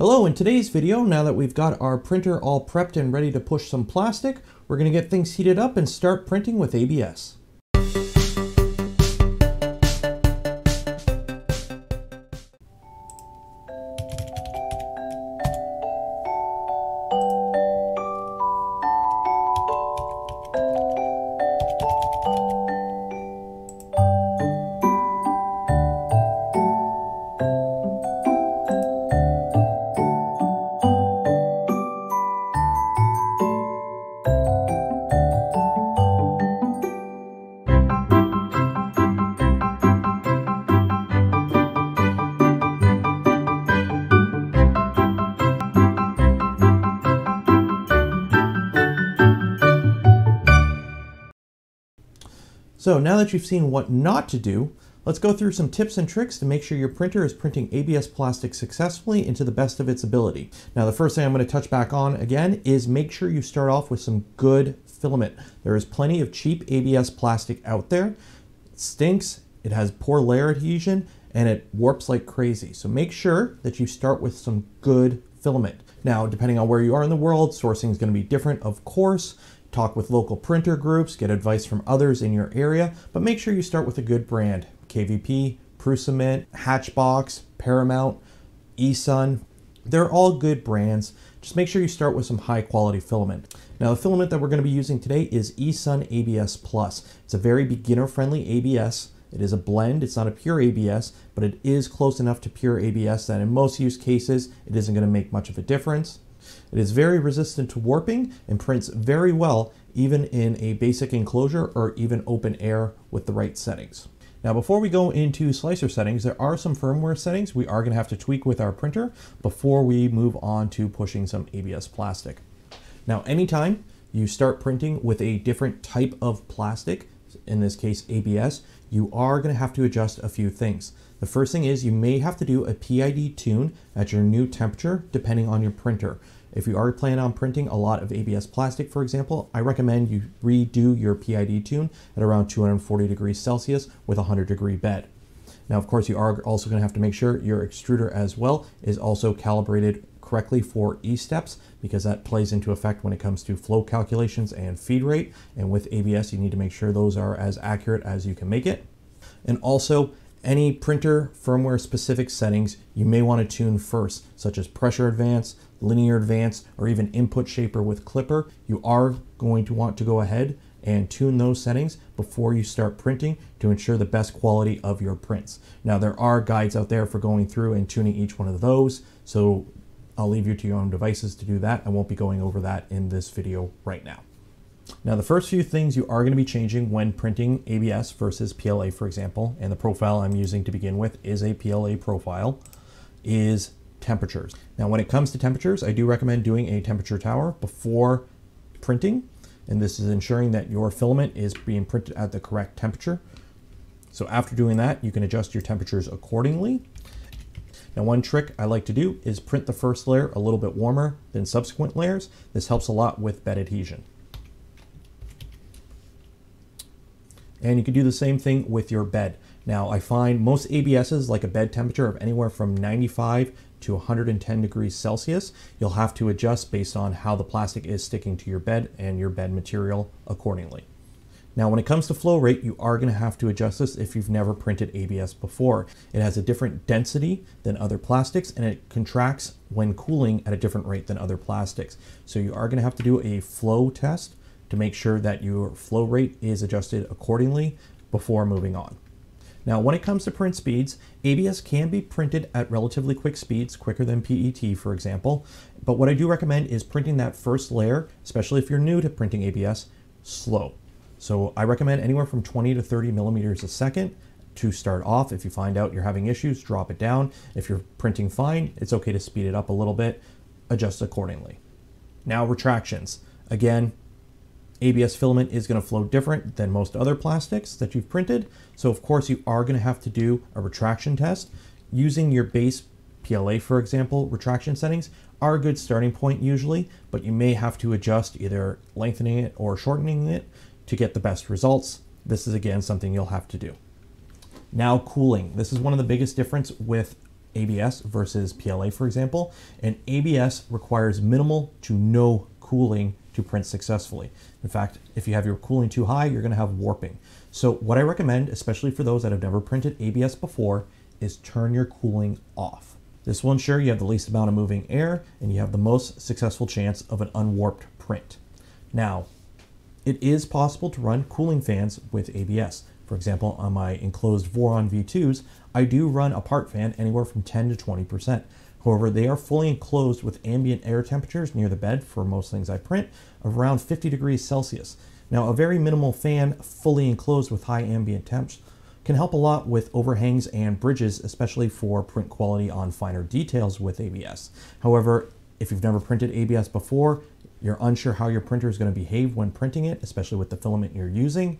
Hello, in today's video, now that we've got our printer all prepped and ready to push some plastic, we're going to get things heated up and start printing with ABS. So now that you've seen what not to do, let's go through some tips and tricks to make sure your printer is printing ABS plastic successfully into the best of its ability. Now the first thing I'm going to touch back on again is make sure you start off with some good filament. There is plenty of cheap ABS plastic out there. It stinks, it has poor layer adhesion, and it warps like crazy. So make sure that you start with some good filament. Now, depending on where you are in the world, sourcing is going to be different, of course. Talk with local printer groups, get advice from others in your area, but make sure you start with a good brand. KVP, Prusament, Hatchbox, Paramount, eSun, they're all good brands. Just make sure you start with some high quality filament. Now the filament that we're going to be using today is eSun ABS Plus. It's a very beginner friendly ABS. It is a blend, it's not a pure ABS, but it is close enough to pure ABS that in most use cases, it isn't going to make much of a difference. It is very resistant to warping and prints very well even in a basic enclosure or even open air with the right settings. Now before we go into slicer settings, there are some firmware settings we are going to have to tweak with our printer before we move on to pushing some ABS plastic. Now anytime you start printing with a different type of plastic, in this case ABS, you are going to have to adjust a few things. The first thing is you may have to do a PID tune at your new temperature depending on your printer. If you are planning on printing a lot of ABS plastic, for example, I recommend you redo your PID tune at around 240 degrees Celsius with a 100 degree bed. Now, of course, you are also going to have to make sure your extruder as well is also calibrated correctly for E-steps because that plays into effect when it comes to flow calculations and feed rate. And with ABS, you need to make sure those are as accurate as you can make it. And also, any printer firmware specific settings you may want to tune first, such as pressure advance, linear advance, or even input shaper with Klipper. You are going to want to go ahead and tune those settings before you start printing to ensure the best quality of your prints. Now there are guides out there for going through and tuning each one of those, so I'll leave you to your own devices to do that. I won't be going over that in this video right now. Now the first few things you are going to be changing when printing ABS versus PLA for example, and the profile I'm using to begin with is a PLA profile, is temperatures. Now when it comes to temperatures, I do recommend doing a temperature tower before printing, and this is ensuring that your filament is being printed at the correct temperature. So after doing that, you can adjust your temperatures accordingly. Now one trick I like to do is print the first layer a little bit warmer than subsequent layers. This helps a lot with bed adhesion. And you can do the same thing with your bed. Now I find most ABSs like a bed temperature of anywhere from 95 to 110 degrees Celsius. You'll have to adjust based on how the plastic is sticking to your bed and your bed material accordingly. Now when it comes to flow rate, you are going to have to adjust this if you've never printed ABS before. It has a different density than other plastics and it contracts when cooling at a different rate than other plastics. So you are going to have to do a flow test to make sure that your flow rate is adjusted accordingly before moving on. Now, when it comes to print speeds, ABS can be printed at relatively quick speeds, quicker than PET, for example. But what I do recommend is printing that first layer, especially if you're new to printing ABS, slow. So I recommend anywhere from 20 to 30 millimeters a second to start off. If you find out you're having issues, drop it down. If you're printing fine, it's okay to speed it up a little bit, adjust accordingly. Now retractions. Again, ABS filament is going to flow different than most other plastics that you've printed. So of course you are going to have to do a retraction test. Using your base PLA, for example, retraction settings are a good starting point usually, but you may have to adjust either lengthening it or shortening it to get the best results. This is again something you'll have to do. Now cooling. This is one of the biggest difference with ABS versus PLA, for example, and ABS requires minimal to no cooling to print successfully. In fact, if you have your cooling too high, you're going to have warping. So what I recommend, especially for those that have never printed ABS before, is turn your cooling off. This will ensure you have the least amount of moving air and you have the most successful chance of an unwarped print. Now, it is possible to run cooling fans with ABS. For example, on my enclosed Voron V2s, I do run a part fan anywhere from 10 to 20%. However, they are fully enclosed with ambient air temperatures near the bed for most things I print around 50 degrees Celsius. Now, a very minimal fan fully enclosed with high ambient temps can help a lot with overhangs and bridges, especially for print quality on finer details with ABS. However, if you've never printed ABS before, you're unsure how your printer is going to behave when printing it, especially with the filament you're using,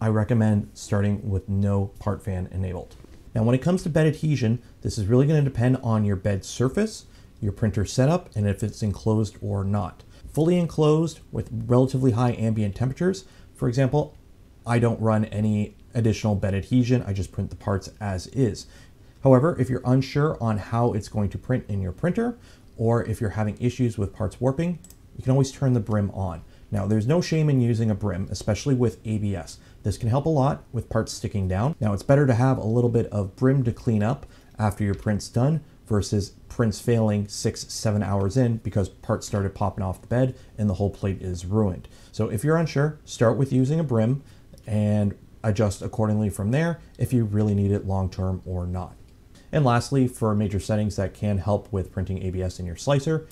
I recommend starting with no part fan enabled. Now, when it comes to bed adhesion, this is really going to depend on your bed surface, your printer setup, and if it's enclosed or not. Fully enclosed with relatively high ambient temperatures, for example, I don't run any additional bed adhesion. I just print the parts as is. However, if you're unsure on how it's going to print in your printer, or if you're having issues with parts warping, you can always turn the brim on. Now, there's no shame in using a brim, especially with ABS. This can help a lot with parts sticking down. Now, it's better to have a little bit of brim to clean up after your print's done versus prints failing six, seven hours in because parts started popping off the bed and the whole plate is ruined. So if you're unsure, start with using a brim and adjust accordingly from there if you really need it long term or not. And lastly, for major settings that can help with printing ABS in your slicer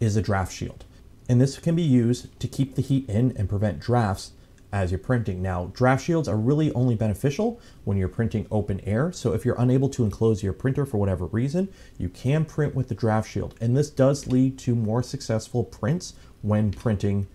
is a draft shield and this can be used to keep the heat in and prevent drafts as you're printing. Now, draft shields are really only beneficial when you're printing open air. So if you're unable to enclose your printer for whatever reason, you can print with the draft shield. And this does lead to more successful prints when printing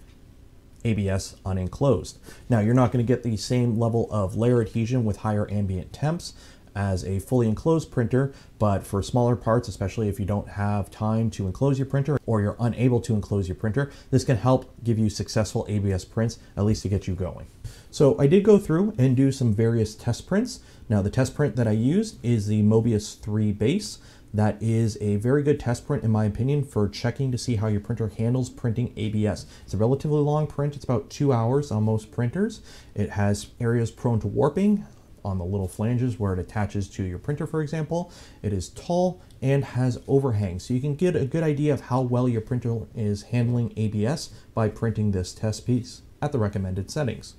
ABS unenclosed. Now, you're not going to get the same level of layer adhesion with higher ambient temps, as a fully enclosed printer, but for smaller parts, especially if you don't have time to enclose your printer or you're unable to enclose your printer, this can help give you successful ABS prints, at least to get you going. So I did go through and do some various test prints. Now the test print that I used is the Mobius 3 base. That is a very good test print in my opinion for checking to see how your printer handles printing ABS. It's a relatively long print, it's about two hours on most printers. It has areas prone to warping, on the little flanges where it attaches to your printer, for example. It is tall and has overhang, so you can get a good idea of how well your printer is handling ABS by printing this test piece at the recommended settings.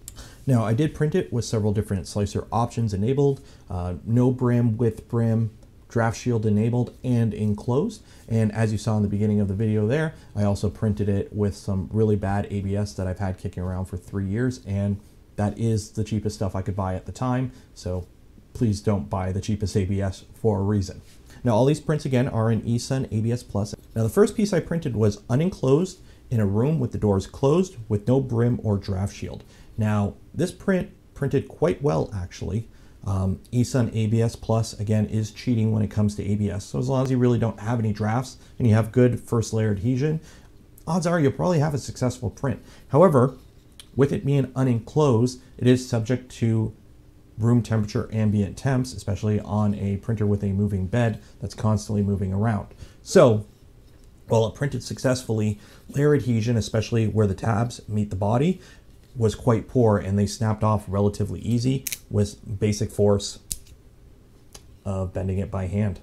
Now, I did print it with several different slicer options enabled, uh, no brim, with brim, draft shield enabled and enclosed. And as you saw in the beginning of the video there, I also printed it with some really bad ABS that I've had kicking around for three years and that is the cheapest stuff I could buy at the time, so please don't buy the cheapest ABS for a reason. Now all these prints again are in eSun ABS Plus. Now the first piece I printed was unenclosed in a room with the doors closed with no brim or draft shield. Now this print printed quite well actually. Um, eSun ABS Plus again is cheating when it comes to ABS. So as long as you really don't have any drafts and you have good first layer adhesion, odds are you'll probably have a successful print. However, with it being unenclosed, it is subject to room temperature ambient temps, especially on a printer with a moving bed that's constantly moving around. So while it printed successfully, layer adhesion, especially where the tabs meet the body, was quite poor and they snapped off relatively easy with basic force of bending it by hand.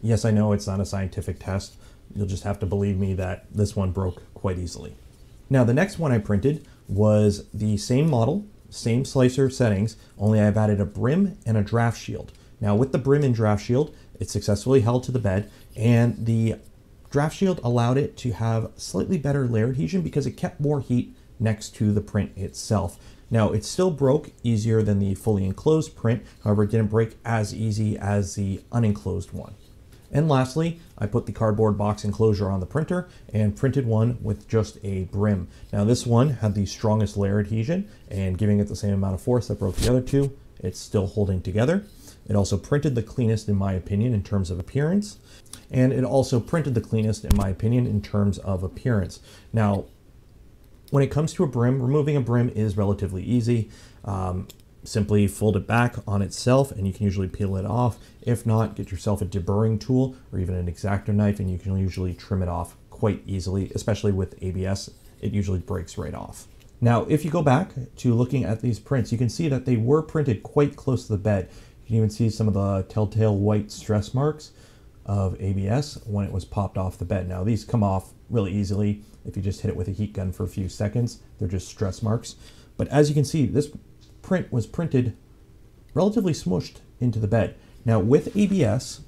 Yes, I know it's not a scientific test. You'll just have to believe me that this one broke quite easily. Now the next one I printed was the same model, same slicer settings, only I've added a brim and a draft shield. Now with the brim and draft shield, it successfully held to the bed and the draft shield allowed it to have slightly better layer adhesion because it kept more heat next to the print itself. Now it still broke easier than the fully enclosed print, however it didn't break as easy as the unenclosed one. And lastly, I put the cardboard box enclosure on the printer and printed one with just a brim. Now this one had the strongest layer adhesion and giving it the same amount of force that broke the other two, it's still holding together. It also printed the cleanest in my opinion in terms of appearance. And it also printed the cleanest in my opinion in terms of appearance. Now, when it comes to a brim, removing a brim is relatively easy. Um, simply fold it back on itself and you can usually peel it off. If not, get yourself a deburring tool or even an X-Acto knife and you can usually trim it off quite easily, especially with ABS. It usually breaks right off. Now, if you go back to looking at these prints, you can see that they were printed quite close to the bed. You can even see some of the telltale white stress marks of ABS when it was popped off the bed. Now, these come off really easily if you just hit it with a heat gun for a few seconds. They're just stress marks. But as you can see, this print was printed relatively smushed into the bed. Now, with ABS,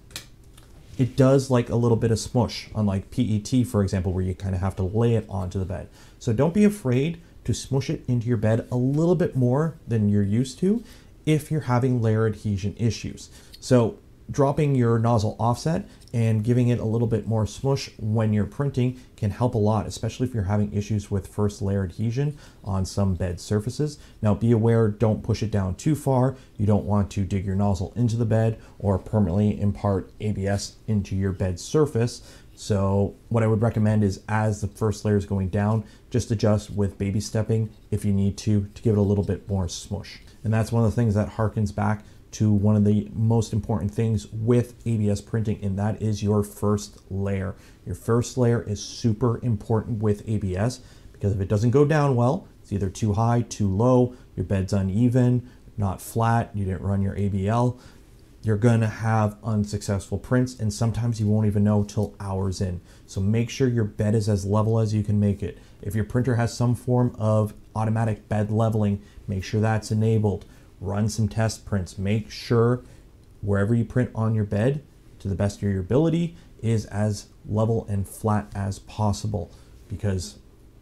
it does like a little bit of smush, unlike PET, for example, where you kind of have to lay it onto the bed. So don't be afraid to smush it into your bed a little bit more than you're used to if you're having layer adhesion issues. So dropping your nozzle offset and giving it a little bit more smush when you're printing can help a lot, especially if you're having issues with first layer adhesion on some bed surfaces. Now be aware, don't push it down too far. You don't want to dig your nozzle into the bed or permanently impart ABS into your bed surface. So what I would recommend is as the first layer is going down, just adjust with baby stepping if you need to, to give it a little bit more smush. And that's one of the things that harkens back to one of the most important things with ABS printing, and that is your first layer. Your first layer is super important with ABS because if it doesn't go down well, it's either too high, too low, your bed's uneven, not flat, you didn't run your ABL, you're going to have unsuccessful prints, and sometimes you won't even know till hours in. So make sure your bed is as level as you can make it. If your printer has some form of automatic bed leveling, make sure that's enabled run some test prints. Make sure wherever you print on your bed, to the best of your ability, is as level and flat as possible because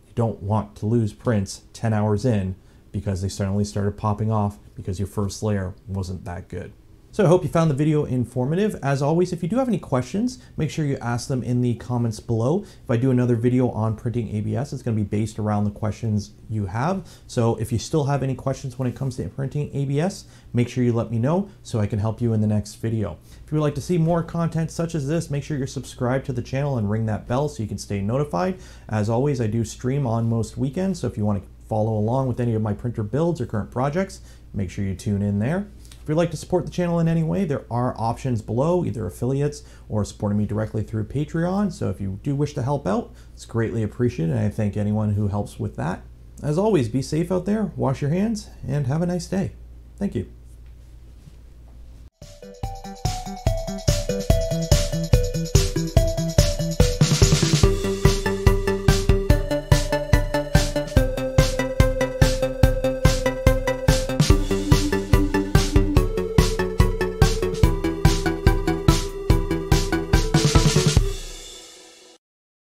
you don't want to lose prints 10 hours in because they suddenly started popping off because your first layer wasn't that good. So I hope you found the video informative. As always, if you do have any questions, make sure you ask them in the comments below. If I do another video on printing ABS, it's gonna be based around the questions you have. So if you still have any questions when it comes to printing ABS, make sure you let me know so I can help you in the next video. If you would like to see more content such as this, make sure you're subscribed to the channel and ring that bell so you can stay notified. As always, I do stream on most weekends, so if you wanna follow along with any of my printer builds or current projects, make sure you tune in there. If you'd like to support the channel in any way, there are options below, either affiliates or supporting me directly through Patreon. So if you do wish to help out, it's greatly appreciated, and I thank anyone who helps with that. As always, be safe out there, wash your hands, and have a nice day. Thank you.